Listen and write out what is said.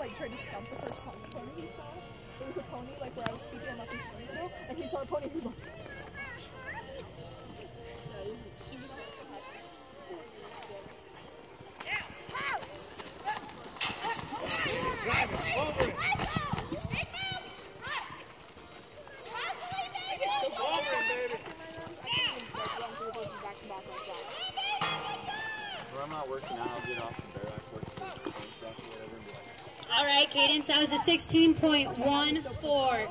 like tried to stump the first pony, pony he saw. It was a pony like where I was keeping him up in Springville, and he saw a pony. He was like, I'm not working out, I'll get off right, Caydence, that was a 16.14.